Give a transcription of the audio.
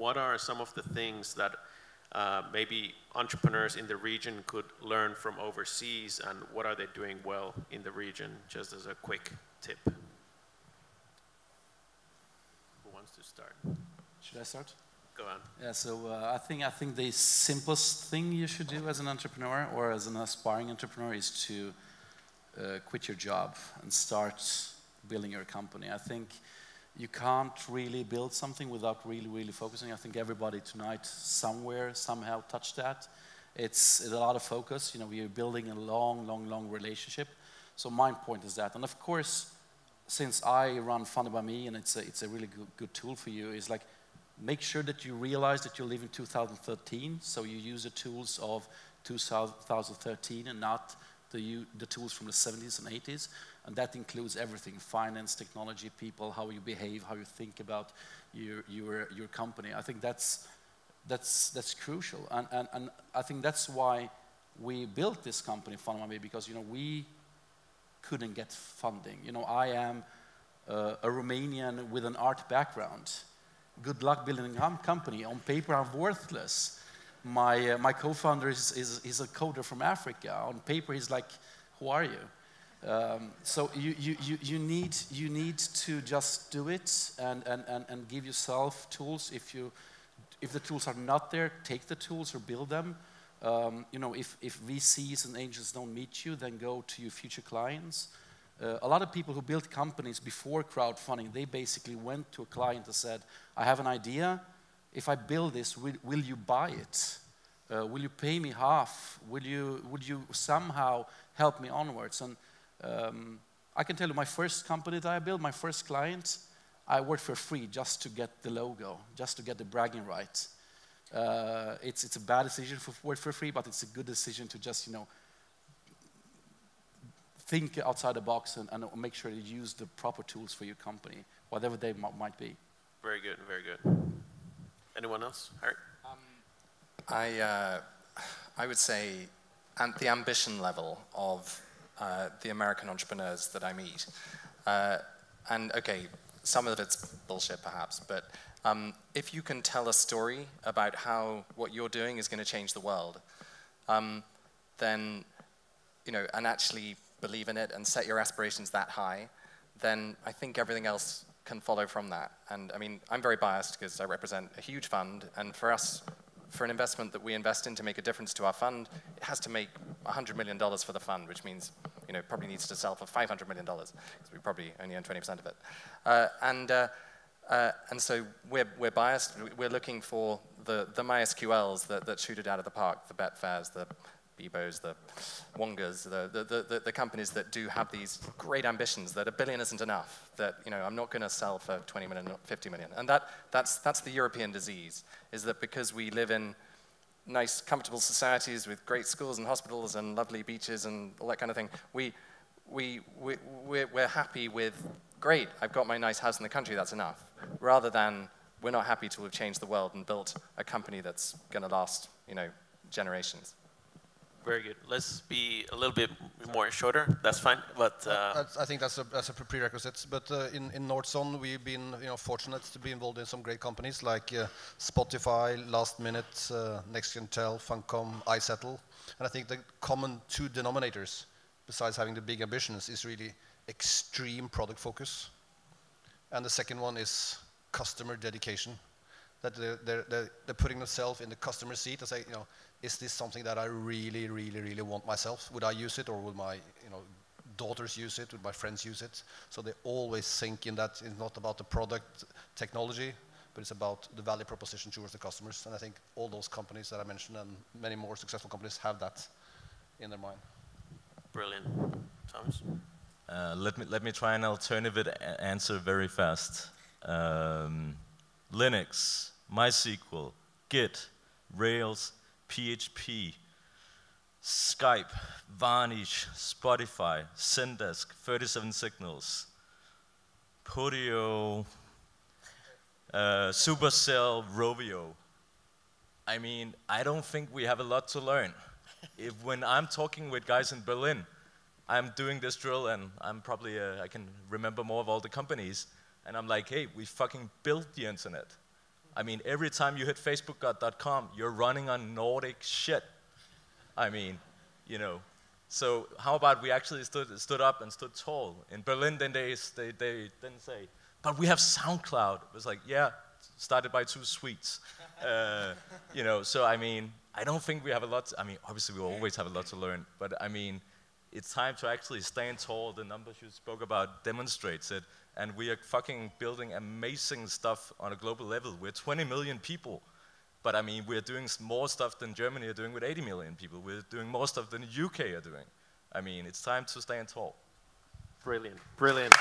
what are some of the things that uh, maybe entrepreneurs in the region could learn from overseas and what are they doing well in the region, just as a quick tip? Who wants to start? Should I start? Go on. Yeah, so uh, I think I think the simplest thing you should do as an entrepreneur or as an aspiring entrepreneur is to uh, quit your job and start building your company. I think you can't really build something without really, really focusing. I think everybody tonight somewhere somehow touched that. It's, it's a lot of focus. You know, we are building a long, long, long relationship. So my point is that, and of course, since I run Funded by Me and it's a, it's a really good, good tool for you, is like make sure that you realize that you live in 2013, so you use the tools of 2013 and not the, the tools from the 70s and 80s. And that includes everything, finance, technology, people, how you behave, how you think about your, your, your company. I think that's, that's, that's crucial. And, and, and I think that's why we built this company, Me, because you know, we couldn't get funding. You know, I am uh, a Romanian with an art background good luck building a company. On paper, I'm worthless. My, uh, my co-founder is, is, is, a coder from Africa. On paper, he's like, who are you? Um, so you, you, you, you, need, you need to just do it and, and, and, and give yourself tools. If, you, if the tools are not there, take the tools or build them. Um, you know, if, if VCs and angels don't meet you, then go to your future clients. Uh, a lot of people who built companies before crowdfunding, they basically went to a client and said, I have an idea. If I build this, will, will you buy it? Uh, will you pay me half? Will you, would you somehow help me onwards? And um, I can tell you, my first company that I built, my first client, I worked for free just to get the logo, just to get the bragging right. Uh, it's, it's a bad decision to work for free, but it's a good decision to just, you know, think outside the box and, and make sure you use the proper tools for your company, whatever they might be. Very good, very good. Anyone else? Harry? Um, I, uh, I would say and the ambition level of uh, the American entrepreneurs that I meet. Uh, and okay, some of it's bullshit perhaps, but um, if you can tell a story about how what you're doing is going to change the world, um, then, you know, and actually believe in it and set your aspirations that high, then I think everything else can follow from that. And I mean, I'm very biased because I represent a huge fund, and for us, for an investment that we invest in to make a difference to our fund, it has to make $100 million for the fund, which means you know, it probably needs to sell for $500 million, because we probably only own 20% of it. Uh, and, uh, uh, and so we're, we're biased. We're looking for the, the MySQLs that, that shoot it out of the park, the Betfairs, the Bebos, the Wongas, the, the, the, the, companies that do have these great ambitions that a billion isn't enough, that, you know, I'm not going to sell for 20 million, 50 million. And that, that's, that's the European disease, is that because we live in nice, comfortable societies with great schools and hospitals and lovely beaches and all that kind of thing, we, we, we, we're, we're happy with, great, I've got my nice house in the country, that's enough, rather than we're not happy to have changed the world and built a company that's going to last, you know, generations. Very good. Let's be a little bit more shorter. That's fine. But uh, I think that's a, that's a prerequisite. But uh, in in Northzone, we've been you know fortunate to be involved in some great companies like uh, Spotify, Last Minute, uh, NextGenTel, Funcom, iZettle, and I think the common two denominators, besides having the big ambitions, is really extreme product focus, and the second one is customer dedication. That they're, they're, they're putting themselves in the customer seat and say, you know, is this something that I really, really, really want myself? Would I use it, or would my you know, daughters use it? Would my friends use it? So they always think in that it's not about the product technology, but it's about the value proposition towards the customers. And I think all those companies that I mentioned and many more successful companies have that in their mind. Brilliant. Thomas? Uh, let, me, let me try an alternative answer very fast. Um, Linux, MySQL, Git, Rails, PHP, Skype, Varnish, Spotify, Zendesk, 37 Signals, Podio, uh, Supercell, Rovio. I mean, I don't think we have a lot to learn. if when I'm talking with guys in Berlin, I'm doing this drill and I'm probably, uh, I can remember more of all the companies, and I'm like, hey, we fucking built the internet. I mean, every time you hit facebook.com, you're running on Nordic shit. I mean, you know. So how about we actually stood, stood up and stood tall? In Berlin, then they, they, they didn't say, but we have SoundCloud. It was like, yeah, started by two Swedes. Uh, you know, so I mean, I don't think we have a lot, to, I mean, obviously we always have a lot to learn, but I mean, it's time to actually stand tall. The numbers you spoke about demonstrates it. And we are fucking building amazing stuff on a global level. We're 20 million people. But I mean, we're doing more stuff than Germany are doing with 80 million people. We're doing more stuff than the UK are doing. I mean, it's time to stand tall. Brilliant, brilliant.